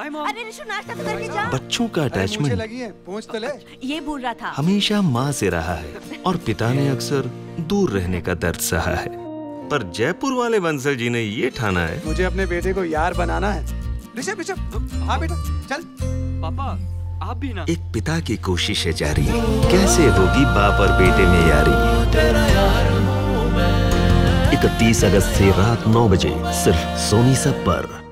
अरे ऋषु नाश्ता तो करके जा बच्चों का अटैचमेंट लगी है पहुँच तो ले। ये बोल रहा था। हमेशा माँ से रहा है और पिता ने अक्सर दूर रहने का दर्द सहा है। पर जयपुर वाले बंसल जी ने ये ठाना है। मुझे अपने बेटे को यार बनाना है। ऋषभ ऋषभ हाँ बेटा चल। पापा आप भी ना। एक पिता की कोशिश है जारी। कैसे होगी बाप और बेटे में यारी? इकतीस अगस्त से रात नौ बजे सिर्फ़ सोनी सब पर।